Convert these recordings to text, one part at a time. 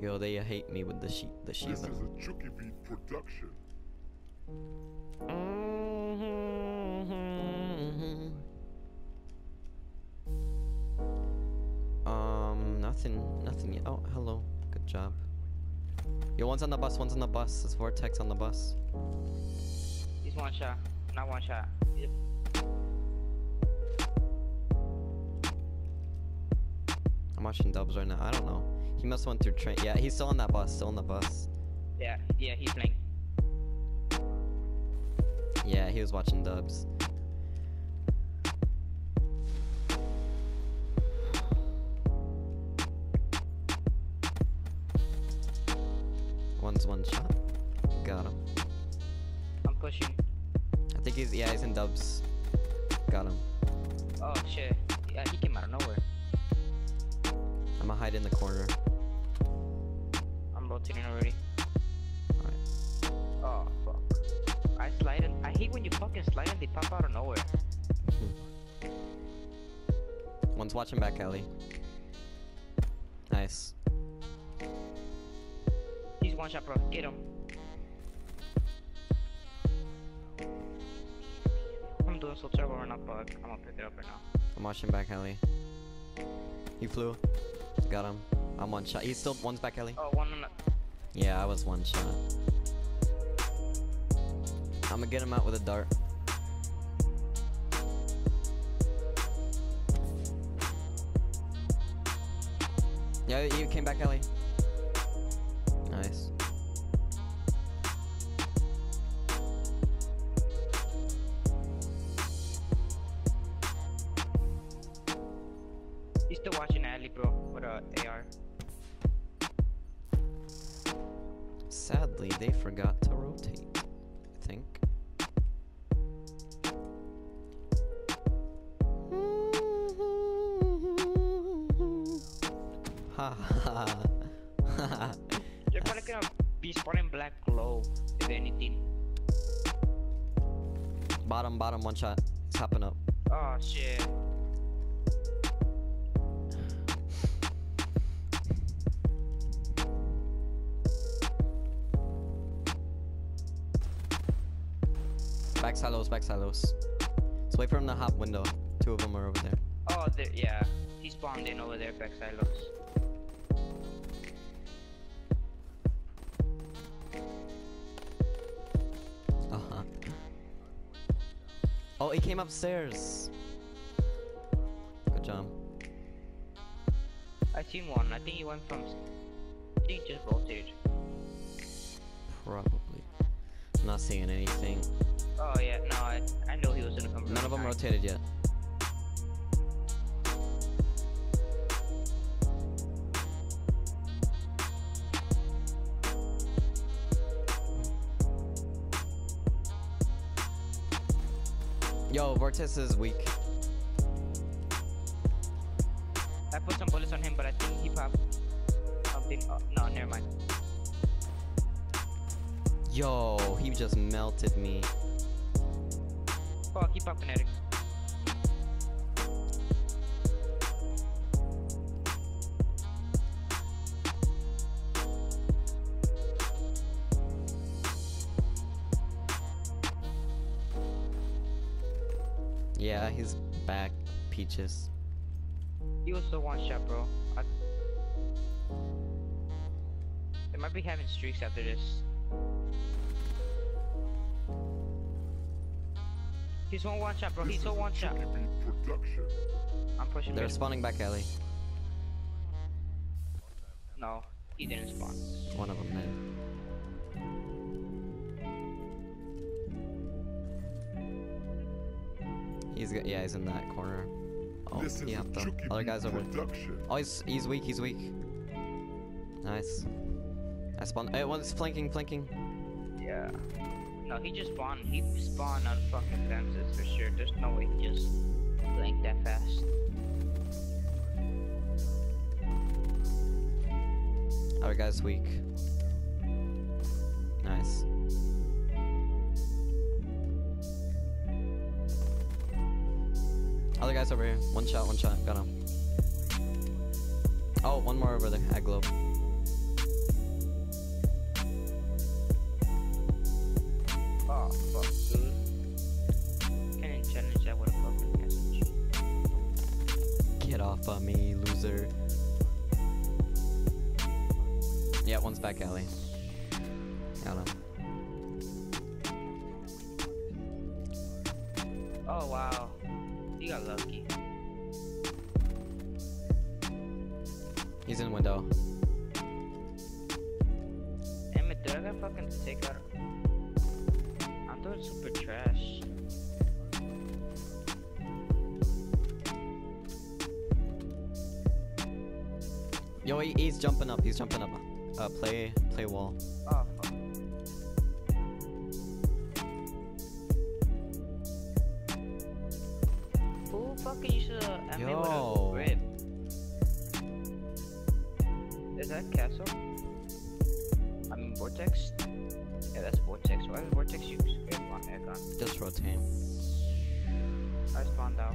Yo, they hate me with the she the This Shiva. is a Chuki Beat production. Um, nothing, nothing yet. Oh, hello. Good job. Yo, one's on the bus, one's on the bus. It's Vortex on the bus. He's one shot. Not one shot. Yep. I'm watching dubs right now. I don't know. He must have went through train. Yeah, he's still on that bus, still on the bus. Yeah, yeah, he's playing. Yeah, he was watching dubs. One's one shot. Got him. I'm pushing. I think he's yeah, he's in dubs. Got him. Oh shit. Yeah, he came out of nowhere. I'ma hide in the corner. Hate when you fucking slide and they pop out of nowhere. One's watching back alley. Nice. He's one shot, bro. Get him. I'm doing so terrible right now, but I'm gonna pick it up right now. I'm watching back alley. He flew. Got him. I'm one shot. He's still one's back alley. Oh, one on. Yeah, I was one shot. I'm gonna get him out with a dart. Yeah, he came back alley. Nice. He's still watching alley, bro. With a AR. Sadly, they forgot to rotate. They're probably gonna be spawning black glow, if anything. Bottom, bottom, one shot. He's hopping up. Oh shit. Back silos, back silos. Let's wait for him to hop window. Two of them are over there. Oh, yeah. He spawned in over there, back silos. Oh, he came upstairs. Good job. I seen one. I think he went from. I think he just rotated. Probably. I'm not seeing anything. Oh yeah, no, I I know he was gonna come. None of them rotated yet. Yo, Vortex is weak. I put some bullets on him, but I think he popped something. Oh, no, never mind. Yo, he just melted me. Fuck, he popped kinetic. Yeah, he's back. Peaches. He was the one shot, bro. I... They might be having streaks after this. He's one one shot, bro. This He's is so one shot. Chuki production. I'm pushing. They're mid. spawning back alley. No, he didn't spawn. One of them did. He's got, yeah, he's in that corner. Oh, this is he a. Chuki Other guys over. production. Oh, he's he's weak. He's weak. Nice. I spawned. Eh, hey, one's flanking, flanking. Yeah. No, he just spawned. He spawned on fucking fences for sure. There's no way he just blinked that fast. Other guy's weak. Nice. Other guy's over here. One shot, one shot. Got him. Oh, one more over there at Globe. Oh, fuck, challenge that with a fucking? Get off of me, loser. Yeah, one's back alley. Got him. You got lucky. He's in window. Damn it, dude, I got fucking take out. I'm doing super trash. Yo, he, he's jumping up. He's jumping up. Uh, play, play wall. Oh that castle? I mean vortex? Yeah, that's vortex. Why does vortex use on airgun? Just rotate. I spawned out.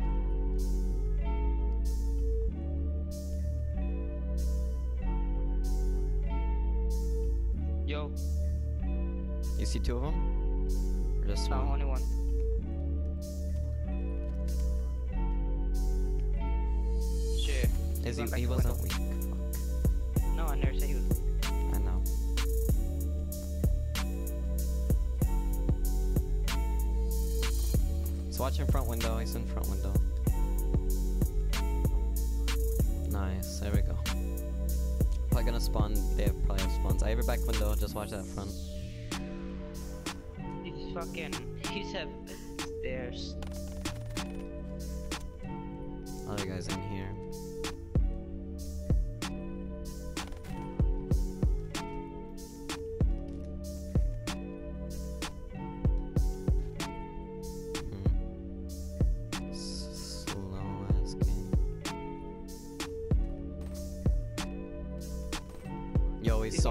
Yo, You see two of them? Or just no, one? only one. Shit. Is he? He wasn't weak. I never said he was. I know. So watch in front window. He's in front window. Nice. There we go. Probably gonna spawn. They have probably have spawns. I have your back window. Just watch that front. He's fucking. He's have stairs. Other guys in here.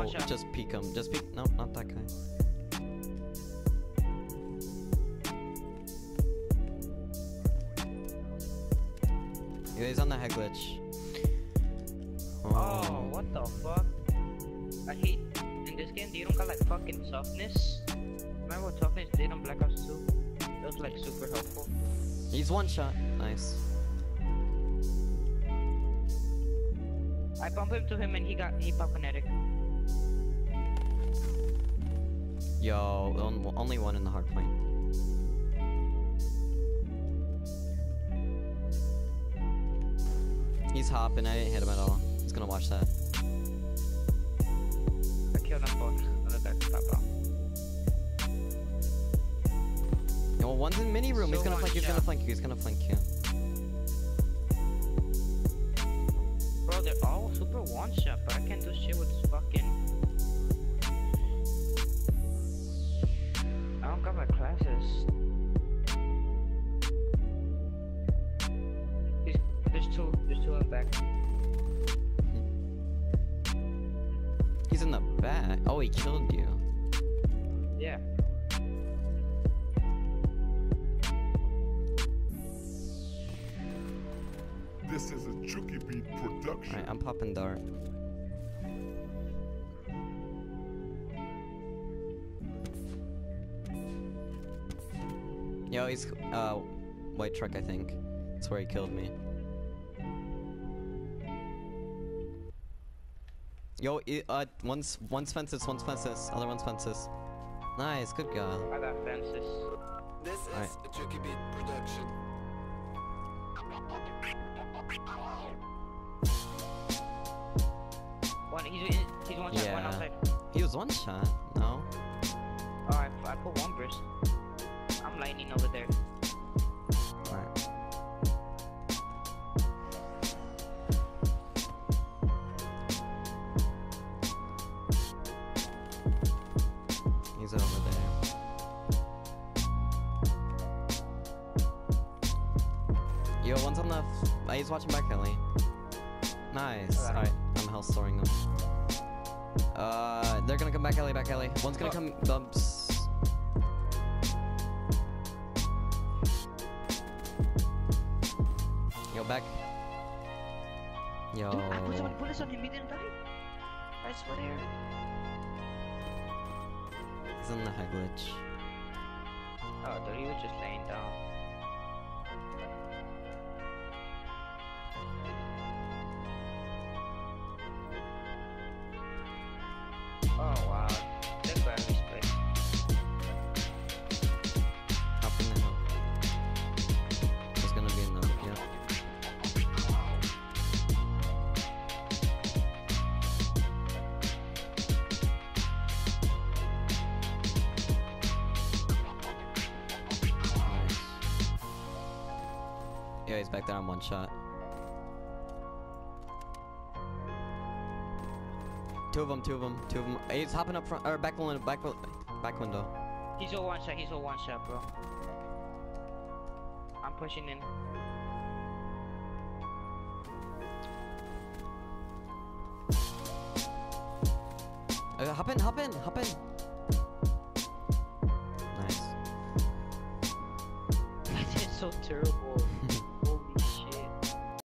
Yo, he's He's so. one shot. Just peek him. Just peek. No, not that guy. Yeah, he's on the head glitch. Oh, what the fuck? I hate in this game. They don't got like fucking toughness. Remember what toughness did on Black Ops 2? It was like super helpful. He's one shot. Nice. I bumped him to him and he got he popped kinetic. Yo, on, only one in the hard point. He's hopping. I didn't hit him at all. He's gonna watch that. I killed him both. Pop well, one's in mini room. he's So gonna one flank you. He's gonna flank you. He's gonna flank you. Bro, they're all super one shot, but I can't do shit with fucking. There's two. There's two in the back. He's in the back. Oh, he killed you. Yeah. This is a Chuki Beat production. Alright, I'm popping dart. Yo, he's uh white truck, I think. That's where he killed me. Yo, i- uh, one's one's fences, one's fences, other one's fences. Nice, good guy. I got fences. This is Alright. a Chuki Beat production. One. He's he's one shot. One Yeah. outside. He was one shot. No. Oh, I, I put one burst. I'm lightning over there. Watching back alley. Nice. Alright. I'm hell storing them. Uh, they're gonna come back alley, back alley. One's gonna Oh. come bumps. Yo, back. Yo. Dude, I put so many bullets on him. He didn't die. I swear. He's in the head glitch. Oh, dude, he was just laying down. Yeah, he's back there on one shot. Two of them, two of them, two of them. He's hopping up front, or back window, back, back window. He's all one shot. He's all one shot, bro. I'm pushing in. Uh, hop in, hop in, hop in. Nice. That is so terrible.